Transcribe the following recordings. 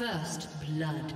First blood.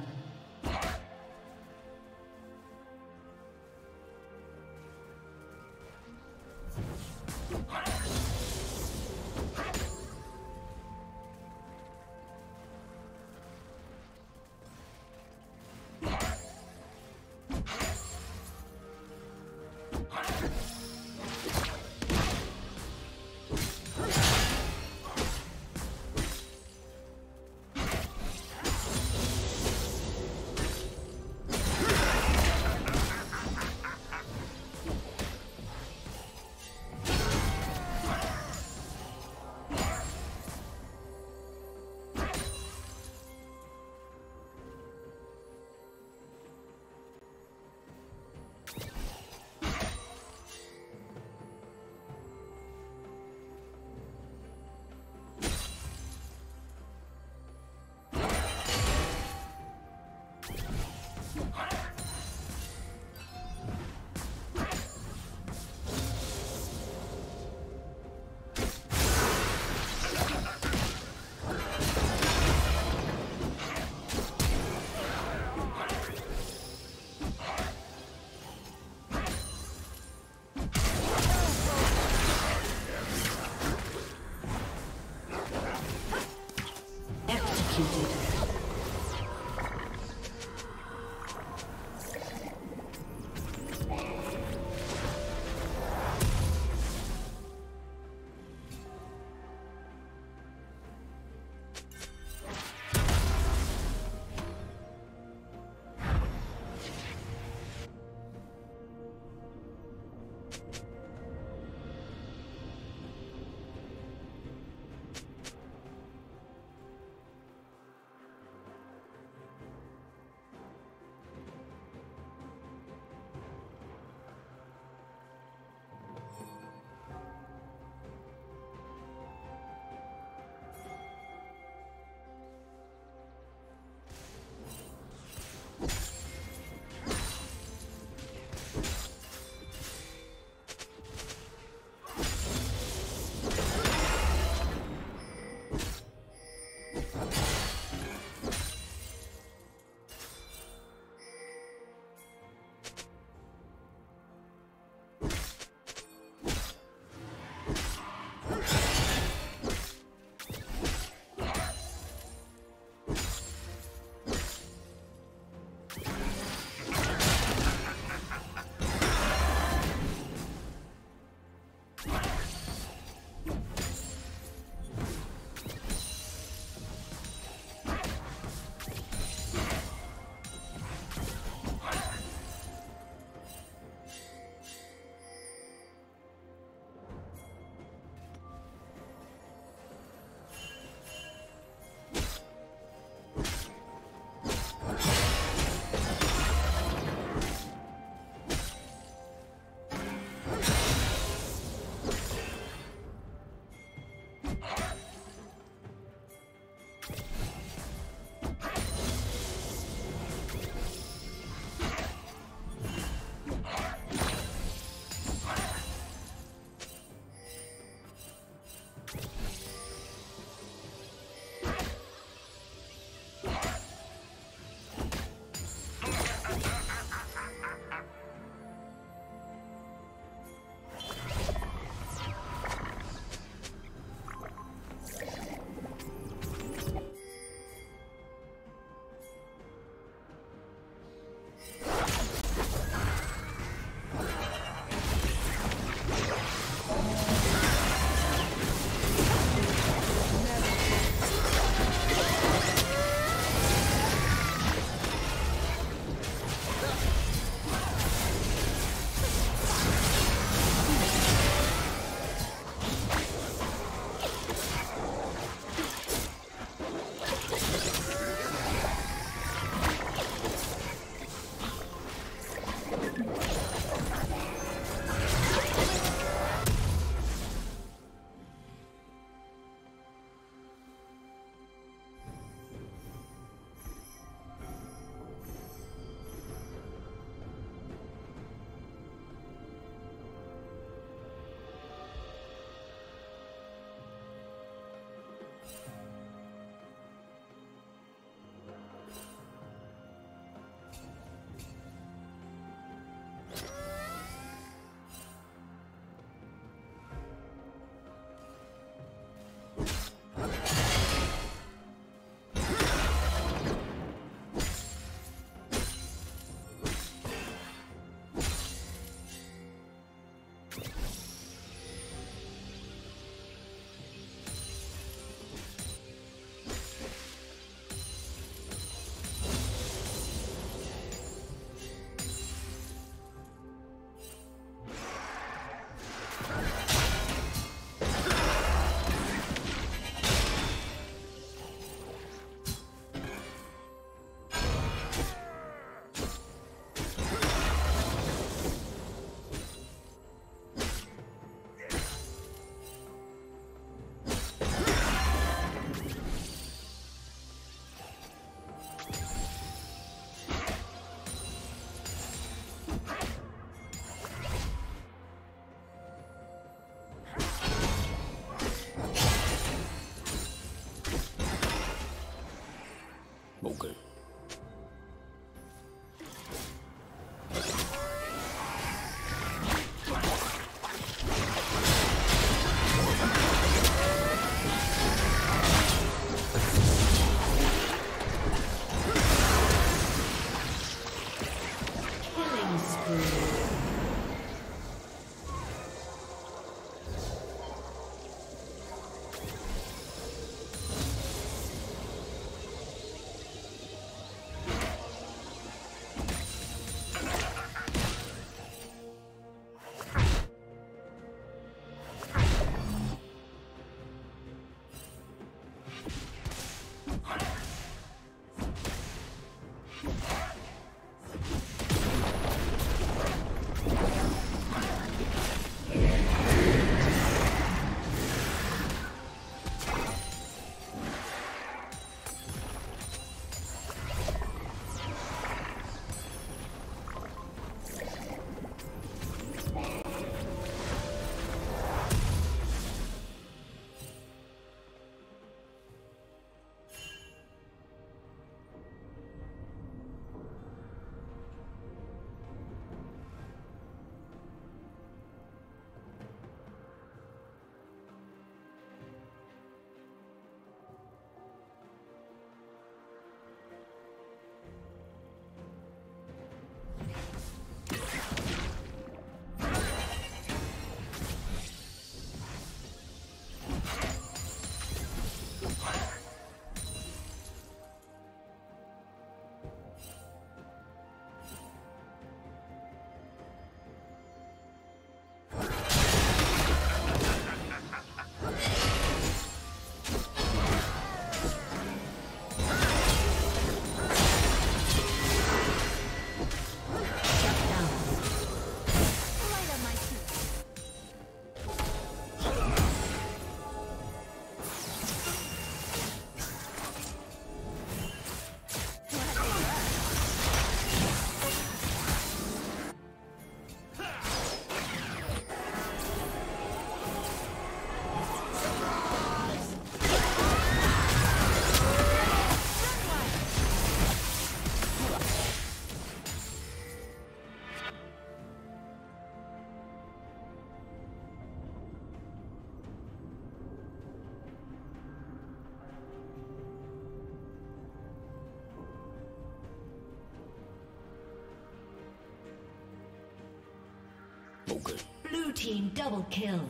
Blue team double kill.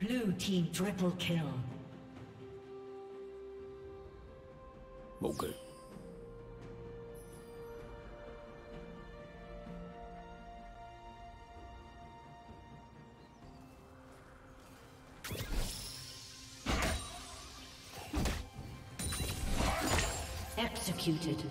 Blue team triple kill. Okay. Executed.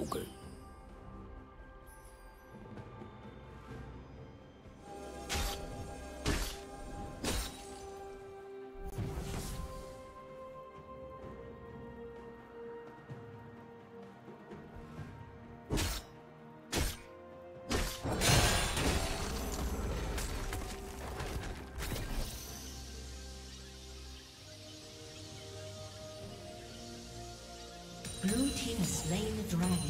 Okay. Blue team has slain the dragon.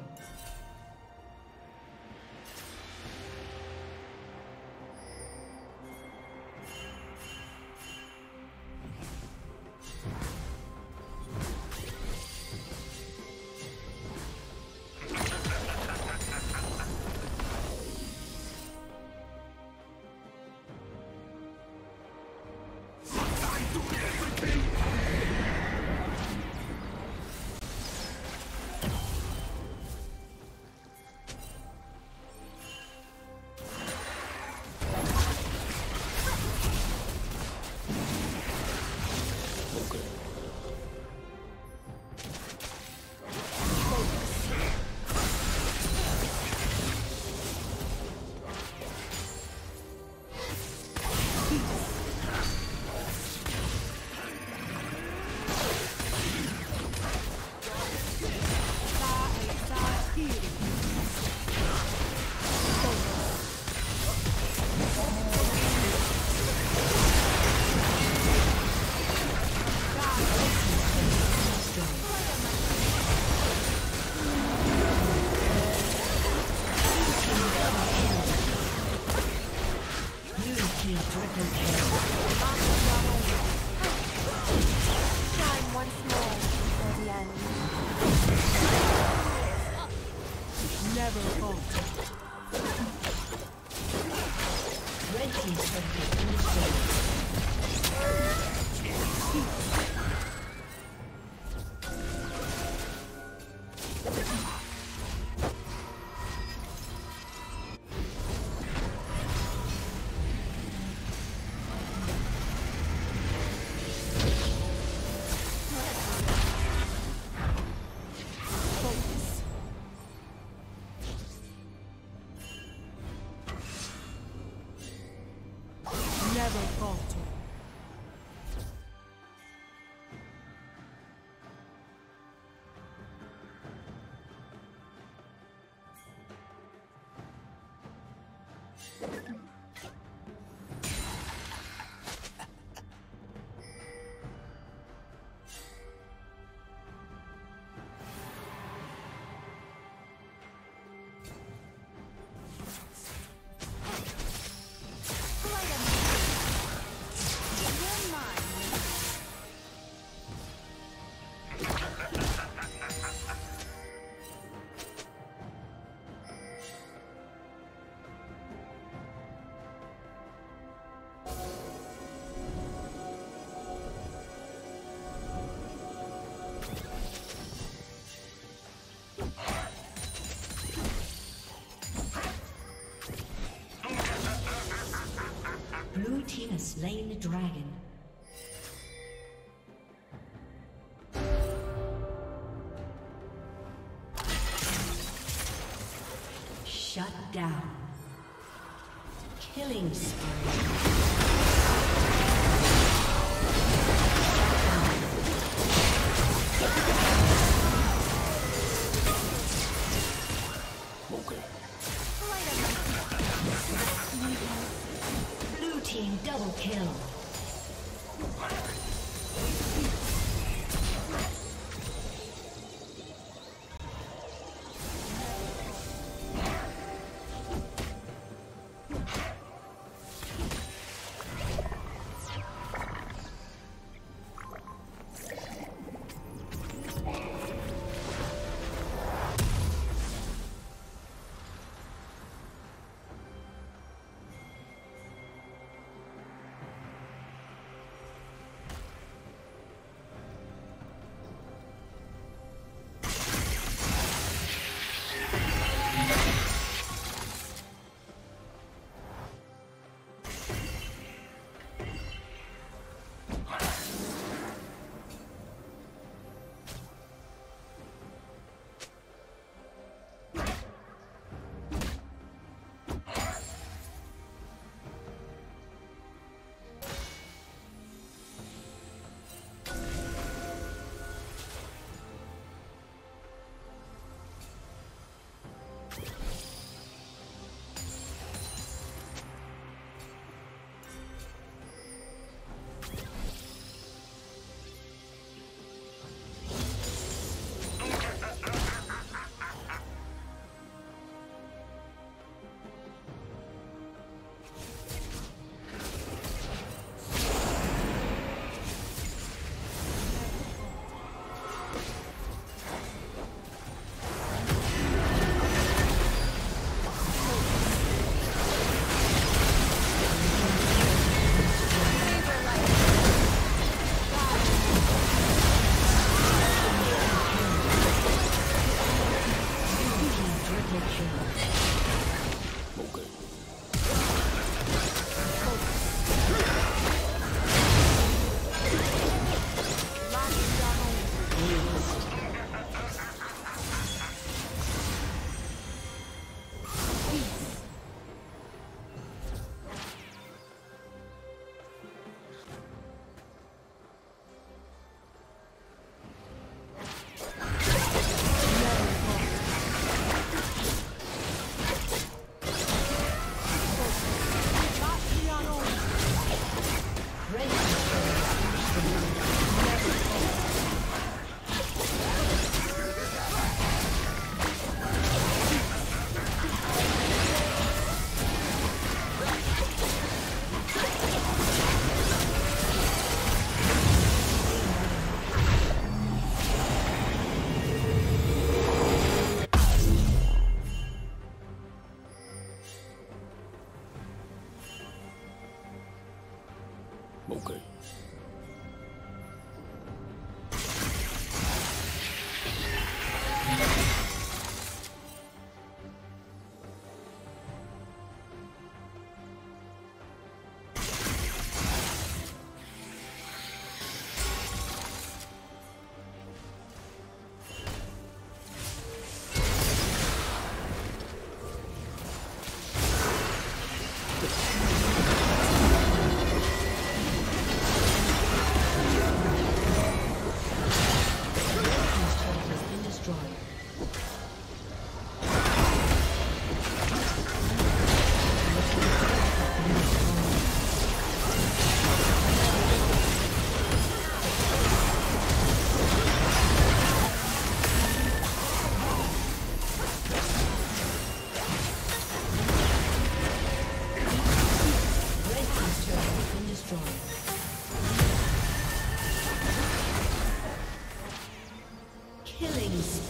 Slain the dragon. Shut down. Killing spree. Double kill.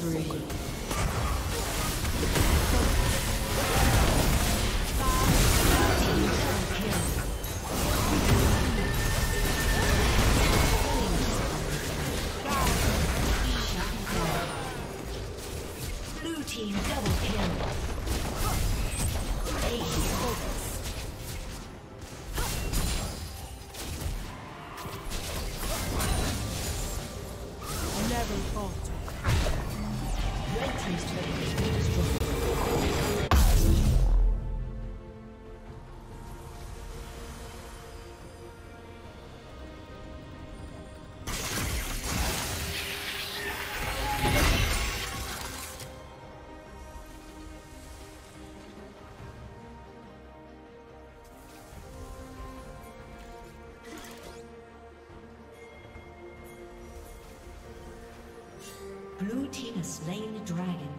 Slain dragon.